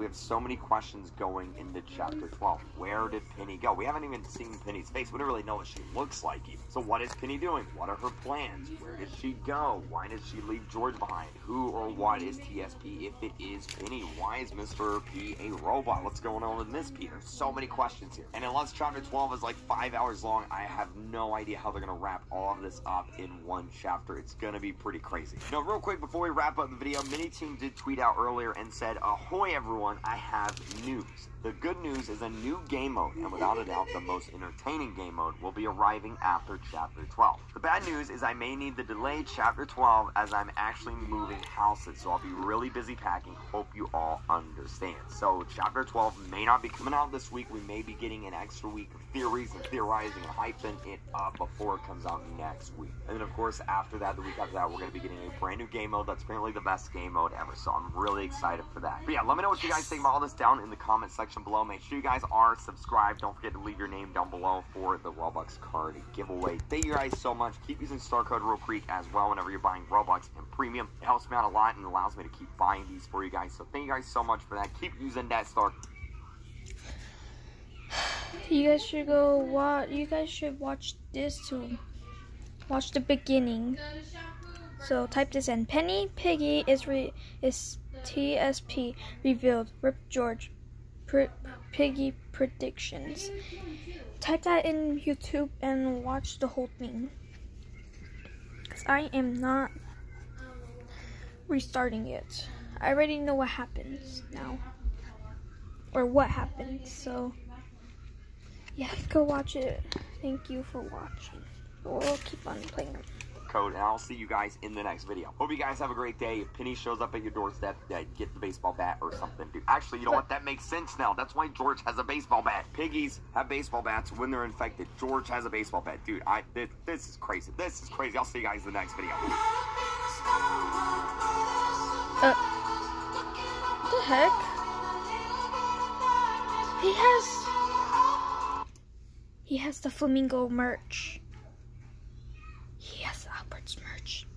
We have so many questions going into chapter 12. Where did Penny go? We haven't even seen Penny's face. We don't really know what she looks like even. So what is Penny doing? What are her plans? Where did she go? Why did she leave George behind? Who or what is TSP if it is Penny? Why is Mr. P a robot? What's going on with Miss P? There's so many questions here. And unless chapter 12 is like five hours long, I have no idea how they're going to wrap all of this up in one chapter. It's going to be pretty crazy. Now, real quick, before we wrap up the video, MiniToon did tweet out earlier and said, Ahoy, everyone, I have news. The good news is a new game mode, and without a doubt, the most entertaining game mode will be arriving after Chapter 12. The bad news is I may need to delay Chapter 12 as I'm actually moving houses, so I'll be really busy packing. Hope you all understand. So, Chapter 12 may not be coming out this week. We may be getting an extra week of theories and theorizing and hyping it up before it comes out next week. And then, of course, after that, the week after that, we're going to be getting a brand new game mode that's apparently the best game mode ever, so I'm really excited for that. But yeah, let me know what you guys think about all this down in the comment section section below. Make sure you guys are subscribed. Don't forget to leave your name down below for the Robux card giveaway. Thank you guys so much. Keep using star code Real Creek as well whenever you're buying Robux and Premium. It helps me out a lot and allows me to keep buying these for you guys. So thank you guys so much for that. Keep using that star. You guys should go watch. You guys should watch this too. Watch the beginning. So type this in. Penny Piggy is re is TSP revealed. Rip George piggy predictions. Type that in YouTube and watch the whole thing. Because I am not restarting it. I already know what happens now. Or what happened, so yeah, go watch it. Thank you for watching. We'll keep on playing code, and I'll see you guys in the next video. Hope you guys have a great day. If Penny shows up at your doorstep, uh, get the baseball bat or something. Dude, actually, you know what? That makes sense now. That's why George has a baseball bat. Piggies have baseball bats when they're infected. George has a baseball bat. Dude, I this, this is crazy. This is crazy. I'll see you guys in the next video. Uh, what the heck? He has... He has the flamingo merch. He Albert's merch.